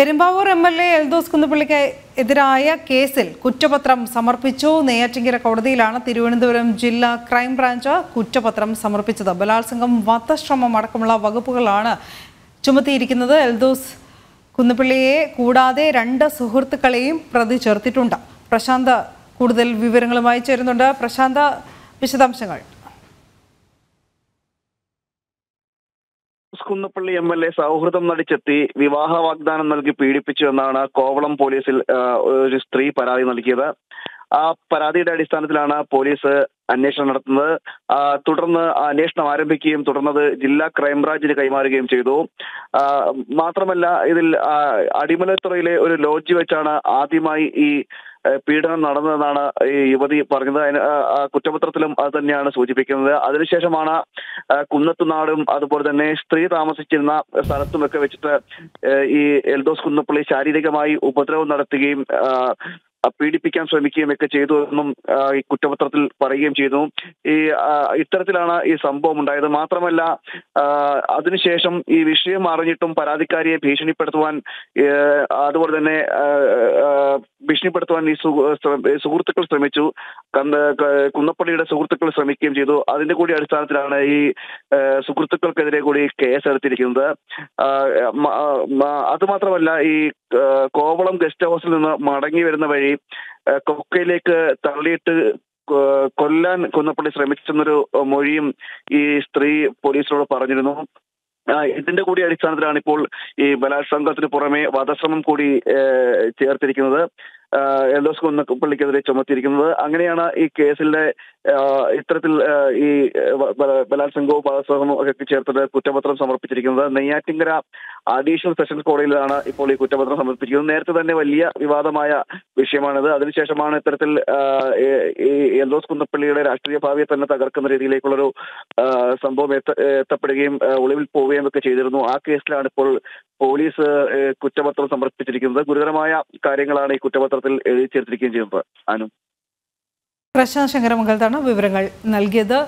Perumbavoor M L A Eldhose കുന്നപ്പള്ളിക്ക് എതിരായ കേസിൽ കുറ്റപത്രം സമർപ്പിച്ചു. നെയ്യാറ്റിങ്കര കോടതിയിലാണ് തിരുവനന്തപുരം ജില്ലാ ക്രൈംബ്രാഞ്ച് കുറ്റപത്രം സമർപ്പിച്ചത്. ബലാത്സംഗം വധശ്രമം അടക്കമുള്ള വകുപ്പുകളാണ് ചുമത്തിയിരിക്കുന്നത്. എൽദോസ് കുന്നപ്പള്ളിയെ കൂടാതെ രണ്ട് സുഹൃത്തുക്കളെയും പ്രതി ചേർത്തിട്ടുണ്ട്. പ്രശാന്ത് കൂടുതൽ വിവരങ്ങളുമായി ചേരുന്നുണ്ട്. പ്രശാന്ത് വിശദാംശങ്ങൾ. കുന്നപ്പള്ളി എം എൽ എ സൗഹൃദം നടിച്ചെത്തി വിവാഹ വാഗ്ദാനം നൽകി പീഡിപ്പിച്ചു എന്നാണ് കോവളം പോലീസിൽ ഒരു സ്ത്രീ പരാതി നൽകിയത്. ആ പരാതിയുടെ അടിസ്ഥാനത്തിലാണ് പോലീസ് അന്വേഷണം നടത്തുന്നത്. തുടർന്ന് അന്വേഷണം ആരംഭിക്കുകയും തുടർന്നത് ജില്ലാ ക്രൈംബ്രാഞ്ചിന് കൈമാറുകയും ചെയ്തു. മാത്രമല്ല ഇതിൽ അടിമലത്തുറയിലെ ഒരു ലോഡ്ജ് വെച്ചാണ് ആദ്യമായി ഈ പീഡനം നടന്നതെന്നാണ് ഈ യുവതി പറഞ്ഞത്. അതിന് കുറ്റപത്രത്തിലും അത് തന്നെയാണ് സൂചിപ്പിക്കുന്നത്. അതിനുശേഷമാണ് കുന്നത്തുനാടും അതുപോലെ തന്നെ സ്ത്രീ താമസിച്ചിരുന്ന സ്ഥലത്തുമൊക്കെ വെച്ചിട്ട് ഈ എൽദോസ് കുന്നപ്പള്ളി ശാരീരികമായി ഉപദ്രവം നടത്തുകയും പീഡിപ്പിക്കാൻ ശ്രമിക്കുകയും ഒക്കെ ചെയ്തു എന്നും ഈ കുറ്റപത്രത്തിൽ പറയുകയും ചെയ്തു. ഈ ഇത്തരത്തിലാണ് ഈ സംഭവം ഉണ്ടായത്. മാത്രമല്ല അതിനുശേഷം ഈ വിഷയം അറിഞ്ഞിട്ടും പരാതിക്കാരിയെ ഭീഷണിപ്പെടുത്തുവാൻ അതുപോലെ തന്നെ ഭീഷണിപ്പെടുത്തുവാൻ ഈ സുഹൃ- സുഹൃത്തുക്കൾ ശ്രമിച്ചു. കുന്നപ്പള്ളിയുടെ സുഹൃത്തുക്കൾ ശ്രമിക്കുകയും ചെയ്തു. അതിന്റെ കൂടി അടിസ്ഥാനത്തിലാണ് ഈ സുഹൃത്തുക്കൾക്കെതിരെ കൂടി കേസ് എടുത്തിരിക്കുന്നത് ആ, മ- മ- അത് മാത്രമല്ല ഈ കോവളം ഗസ്റ്റ് ഹൗസിൽ നിന്ന് മടങ്ങി വരുന്ന വഴി കൊക്കയിലേക്ക് തള്ളിയിട്ട് കൊല്ലാൻ കുന്നപ്പള്ളി ശ്രമിച്ചെന്നൊരു മൊഴിയും ഈ സ്ത്രീ പോലീസിനോട് പറഞ്ഞിരുന്നു. ഇതിന്റെ കൂടി അടിസ്ഥാനത്തിലാണ് ഇപ്പോൾ ഈ ബലാത്സംഗത്തിന് പുറമെ വധശ്രമം കൂടി ചേർത്തിരിക്കുന്നത്. എൽദോസ് കുന്നപ്പള്ളിക്കെതിരെ ചുമത്തിയിരിക്കുന്നത്. അങ്ങനെയാണ് ഈ കേസിലെ ഇത്തരത്തിൽ ഈ ബലാത്സംഗവും ബലാത്സംഗവും ഒക്കെ ചേർത്തിട്ട് കുറ്റപത്രം സമർപ്പിച്ചിരിക്കുന്നത്. നെയ്യാറ്റിങ്കര അഡീഷണൽ സെഷൻസ് കോടതിയിലാണ് ഇപ്പോൾ ഈ കുറ്റപത്രം സമർപ്പിച്ചിരിക്കുന്നത്. നേരത്തെ തന്നെ വലിയ വിവാദമായ വിഷയമാണിത്. അതിനുശേഷമാണ് ഇത്തരത്തിൽ ഈ- എൽദോസ് കുന്നപ്പള്ളിയുടെ രാഷ്ട്രീയ ഭാവിയെ തന്നെ തകർക്കുന്ന രീതിയിലേക്കുള്ളൊരു സംഭവം എത്ത- എത്തപ്പെടുകയും ഒളിവിൽ പോവുകയും ഒക്കെ ചെയ്തിരുന്നു. ആ കേസിലാണ് ഇപ്പോൾ പോലീസ് കുറ്റപത്രം സമർപ്പിച്ചിരിക്കുന്നത് ഗുരുതരമായ കാര്യങ്ങളാണ് ഈ കുറ്റപത്രത്തിൽ എഴുതി ചേർത്തിരിക്കുകയും ചെയ്യുന്നത്. അനു. പ്രശാന്ത് ശങ്കരമംഗലത്താണ് വിവരങ്ങൾ നൽകിയത്.